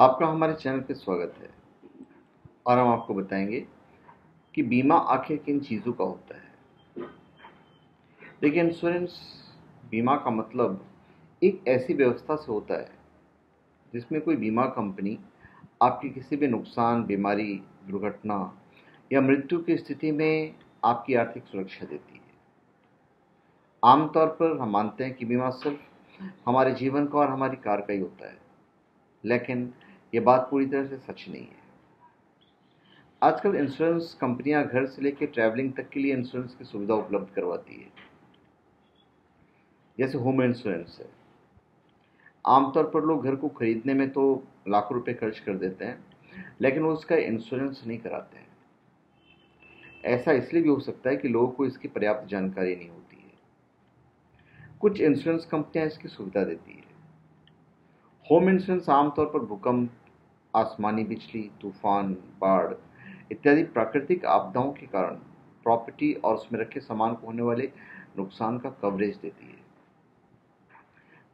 आपका हमारे चैनल पर स्वागत है। और हम आपको बताएँगे कि बीमा आखिर किन चीज़ों का होता है। देखिए इंश्योरेंस बीमा का मतलब एक ऐसी व्यवस्था से होता है जिसमें कोई बीमा कंपनी आपकी किसी भी नुकसान, बीमारी, दुर्घटना या मृत्यु की स्थिति में आपकी आर्थिक सुरक्षा देती है। आमतौर पर हम मानते हैं कि बीमा सिर्फ़ हमारे जीवन का और हमारी कार का ही होता है। लेकिन ये बात पूरी तरह से सच नहीं है। आजकल इंश्योरेंस कंपनियाँ घर से लेकर ट्रैवलिंग तक के लिए इंश्योरेंस की सुविधा उपलब्ध करवाती है। जैसे होम इंश्योरेंस है। आमतौर पर लोग घर को खरीदने में तो लाखों रुपए खर्च कर देते हैं, लेकिन वो उसका इंश्योरेंस नहीं कराते हैं। ऐसा इसलिए भी हो सकता है कि लोगों को इसकी पर्याप्त जानकारी नहीं होती है। कुछ इंश्योरेंस कंपनियाँ इसकी सुविधा देती है। होम इंश्योरेंस आमतौर पर भूकंप, आसमानी बिजली, तूफ़ान, बाढ़ इत्यादि प्राकृतिक आपदाओं के कारण प्रॉपर्टी और उसमें रखे सामान को होने वाले नुकसान का कवरेज देती है।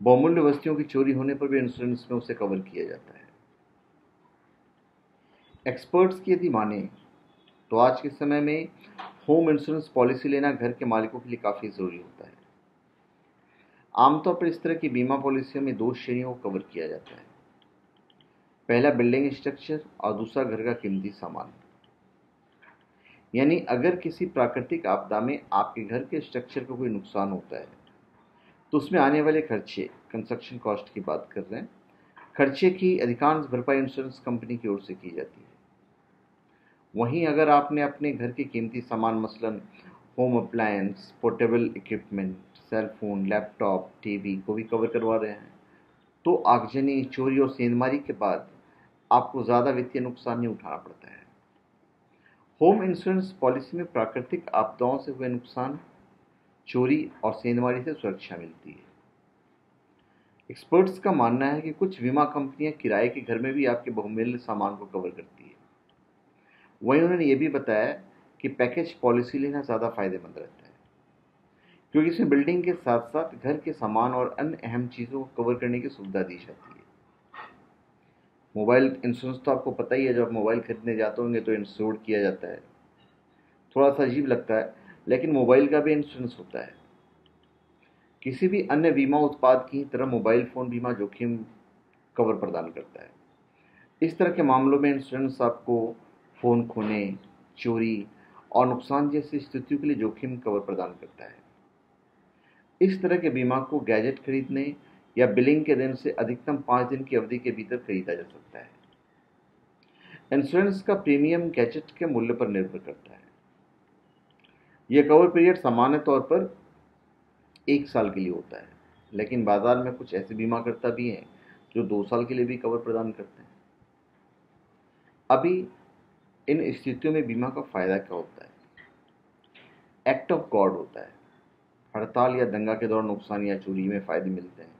बहुमूल्य वस्तुओं की चोरी होने पर भी इंश्योरेंस में उसे कवर किया जाता है। एक्सपर्ट्स की यदि माने तो आज के समय में होम इंश्योरेंस पॉलिसी लेना घर के मालिकों के लिए काफ़ी ज़रूरी होता है। आमतौर पर इस तरह की बीमा पॉलिसियों में दो श्रेणियों को कवर किया जाता है। पहला बिल्डिंग स्ट्रक्चर और दूसरा घर का कीमती सामान। यानी अगर किसी प्राकृतिक आपदा में आपके घर के स्ट्रक्चर को कोई नुकसान होता है तो उसमें आने वाले खर्चे कंस्ट्रक्शन कॉस्ट की बात कर रहे हैं, खर्चे की अधिकांश भरपाई इंश्योरेंस कंपनी की ओर से की जाती है। वहीं अगर आपने अपने घर के कीमती सामान, मसलन home appliance portable equipment cell phone, laptop, TV को भी कवर करवा रहे हैं। तो आगजनी, चोरी और सेंधमारी के बाद आपको ज़्यादा वित्तीय नुकसान नहीं उठाना पड़ता है। होम इंश्योरेंस पॉलिसी में प्राकृतिक आपदाओं से हुए नुकसान, चोरी और सेंधमारी से सुरक्षा मिलती है। एक्सपर्ट्स का मानना है कि कुछ बीमा कंपनियाँ किराए के घर में भी आपके बहुमूल्य सामान को कवर करती है। वहीं उन्होंने ये भी बताया कि पैकेज पॉलिसी लेना ज़्यादा फ़ायदेमंद रहता है। क्योंकि इसमें बिल्डिंग के साथ साथ घर के सामान और अन्य अहम चीज़ों को कवर करने की सुविधा दी जाती है। मोबाइल इंश्योरेंस तो आपको पता ही है, जब मोबाइल खरीदने जाते होंगे तो इंश्योर किया जाता है। थोड़ा सा अजीब लगता है, लेकिन मोबाइल का भी इंश्योरेंस होता है। किसी भी अन्य बीमा उत्पाद की तरह मोबाइल फ़ोन बीमा जोखिम कवर प्रदान करता है। इस तरह के मामलों में इंश्योरेंस आपको फ़ोन खोने, चोरी और नुकसान जैसी स्थितियों के लिए जोखिम कवर प्रदान करता है। इस तरह के बीमा को गैजेट खरीदने या बिलिंग के दिन से अधिकतम पाँच दिन की अवधि के भीतर खरीदा जा सकता है। इंश्योरेंस का प्रीमियम गैजेट के मूल्य पर निर्भर करता है। यह कवर पीरियड सामान्य तौर पर एक साल के लिए होता है, लेकिन बाज़ार में कुछ ऐसे बीमा करता भी हैं जो दो साल के लिए भी कवर प्रदान करते हैं। अभी इन स्थितियों में बीमा का फ़ायदा क्या होता है? एक्ट ऑफ़ गॉड होता है। हड़ताल या दंगा के दौरान नुकसान या चोरी में फ़ायदे मिलते हैं।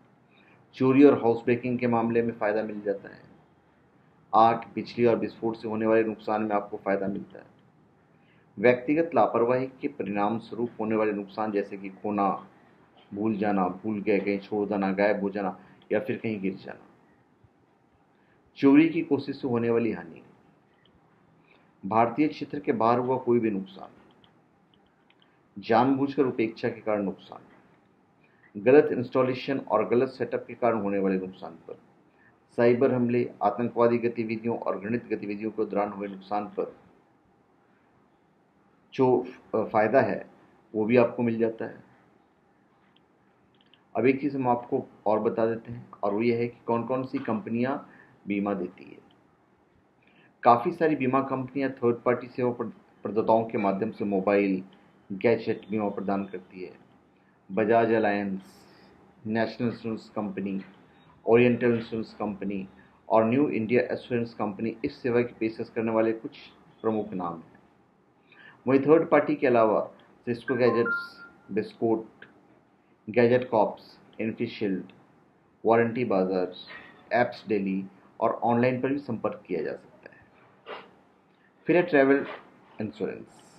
चोरी और हाउस ब्रेकिंग के मामले में फ़ायदा मिल जाता है। आग, बिजली और विस्फोट से होने वाले नुकसान में आपको फ़ायदा मिलता है। व्यक्तिगत लापरवाही के परिणाम स्वरूप होने वाले नुकसान जैसे कि खोना, भूल जाना, भूल गए, कहीं छोड़ देना, गायब हो जाना या फिर कहीं गिर जाना। चोरी की कोशिश से होने वाली हानि। भारतीय क्षेत्र के बाहर हुआ कोई भी नुकसान जानबूझकर उपेक्षा के कारण नुकसान। गलत इंस्टॉलेशन और गलत सेटअप के कारण होने वाले नुकसान पर। साइबर हमले, आतंकवादी गतिविधियों और घृणित गतिविधियों के दौरान हुए नुकसान पर जो फ़ायदा है, वो भी आपको मिल जाता है। अब एक चीज़ हम आपको और बता देते हैं और वो ये है कि कौन कौन सी कंपनियाँ बीमा देती है। काफ़ी सारी बीमा कंपनियाँ थर्ड पार्टी सेवा प्रदाताओं के माध्यम से मोबाइल गैजेट बीमा प्रदान करती है। Bajaj Allianz National Insurance Company Oriental Insurance Company और न्यू इंडिया एश्योरेंस कंपनी इस सेवा की पेशकश करने वाले कुछ प्रमुख नाम हैं। वहीं थर्ड पार्टी के अलावा Cisco gadgets Biscoot Gadget Cops Infishield warranty Bazaar Apps Daily और ऑनलाइन पर भी संपर्क किया जा सकता है। फिर है ट्रैवल इंश्योरेंस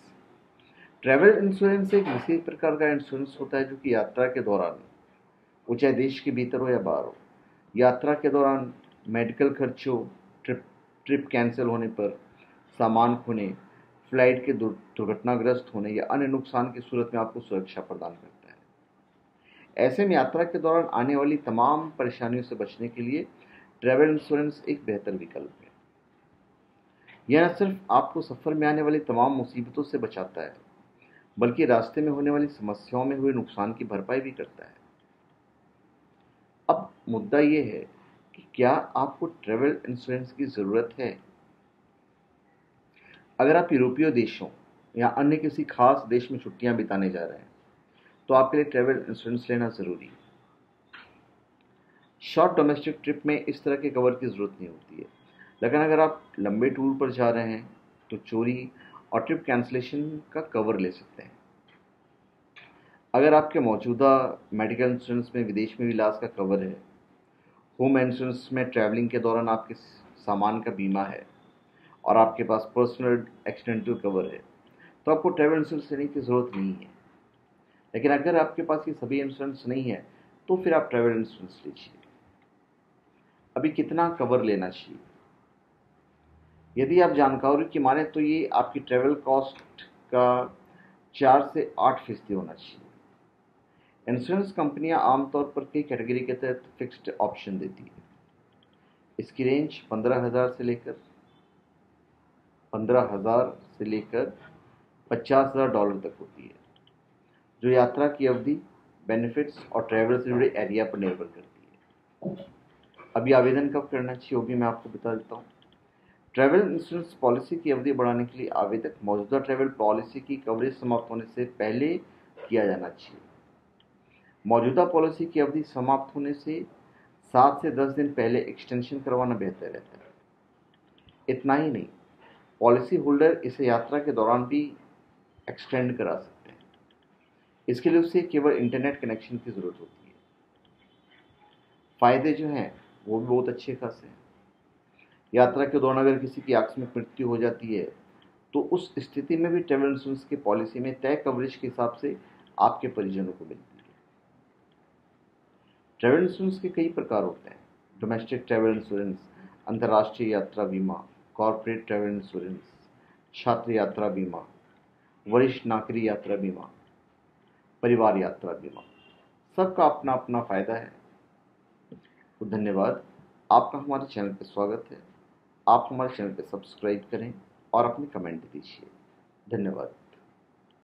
ट्रैवल इंश्योरेंस एक विशेष प्रकार का इंश्योरेंस होता है जो कि यात्रा के दौरान वो चाहे देश के भीतर हो या बाहर हो। यात्रा के दौरान मेडिकल खर्चों, ट्रिप ट्रिप कैंसिल होने पर, सामान खोने, फ़्लाइट के दुर्घटनाग्रस्त होने या अन्य नुकसान की सूरत में आपको सुरक्षा प्रदान करता है। ऐसे में यात्रा के दौरान आने वाली तमाम परेशानियों से बचने के लिए ट्रैवल इंश्योरेंस एक बेहतर विकल्प है। यह न सिर्फ़ आपको सफ़र में आने वाली तमाम मुसीबतों से बचाता है बल्कि रास्ते में होने वाली समस्याओं में हुए नुकसान की भरपाई भी करता है। अब मुद्दा यह है कि क्या आपको ट्रैवल इंश्योरेंस की ज़रूरत है? अगर आप यूरोपीय देशों या अन्य किसी खास देश में छुट्टियाँ बिताने जा रहे हैं तो आपके लिए ट्रैवल इंश्योरेंस लेना ज़रूरी है। शॉर्ट डोमेस्टिक ट्रिप में इस तरह के कवर की ज़रूरत नहीं होती है। लेकिन अगर आप लंबे टूर पर जा रहे हैं तो चोरी और ट्रिप कैंसिलेशन का कवर ले सकते हैं। अगर आपके मौजूदा मेडिकल इंश्योरेंस में, विदेश में भी इलाज का कवर है होम इंश्योरेंस में ट्रैवलिंग के दौरान आपके सामान का बीमा है और आपके पास पर्सनल एक्सीडेंटल कवर है तो आपको ट्रैवल इंश्योरेंस लेने की ज़रूरत नहीं है। लेकिन अगर आपके पास ये सभी इंश्योरेंस नहीं है तो फिर आप ट्रैवल इंश्योरेंस लीजिए। अभी कितना कवर लेना चाहिए? यदि आप जानकारी की माने तो ये आपकी ट्रैवल कॉस्ट का चार से आठ फ़ीसदी होना चाहिए। इंश्योरेंस कंपनियाँ आमतौर पर कई कैटेगरी के तहत फिक्स्ड ऑप्शन देती है। इसकी रेंज पंद्रह हज़ार से लेकर, पंद्रह हज़ार से लेकर पचास हज़ार डॉलर तक होती है। जो यात्रा की अवधि बेनिफिट्स और ट्रैवल से जुड़े एरिया पर निर्भर करती है। अभी आवेदन कब करना चाहिए वो भी मैं आपको बता देता हूँ। ट्रैवल इंश्योरेंस पॉलिसी की अवधि बढ़ाने के लिए आवेदक मौजूदा ट्रैवल पॉलिसी की कवरेज समाप्त होने से पहले किया जाना चाहिए। मौजूदा पॉलिसी की अवधि समाप्त होने से सात से दस दिन पहले एक्सटेंशन करवाना बेहतर रहता है। इतना ही नहीं, पॉलिसी होल्डर इसे यात्रा के दौरान भी एक्सटेंड करा सकते हैं। इसके लिए उसे केवल इंटरनेट कनेक्शन की ज़रूरत होती है। फ़ायदे जो हैं, वो भी बहुत अच्छे खासे हैं। यात्रा के दौरान अगर किसी की आकस्मिक मृत्यु हो जाती है तो उस स्थिति में भी ट्रेवल इंश्योरेंस की पॉलिसी में तय कवरेज के हिसाब से आपके परिजनों को मिलती है। ट्रेवल इंश्योरेंस के कई प्रकार होते हैं। डोमेस्टिक ट्रेवल इंश्योरेंस अंतर्राष्ट्रीय यात्रा बीमा कॉरपोरेट ट्रैवल इंश्योरेंस छात्र यात्रा बीमा, वरिष्ठ नागरिक यात्रा बीमा, परिवार यात्रा बीमा। सबका अपना अपना फ़ायदा है। तो धन्यवाद। आपका हमारे चैनल पर स्वागत है। आप हमारे चैनल पर सब्सक्राइब करें और अपने कमेंट दीजिए। धन्यवाद।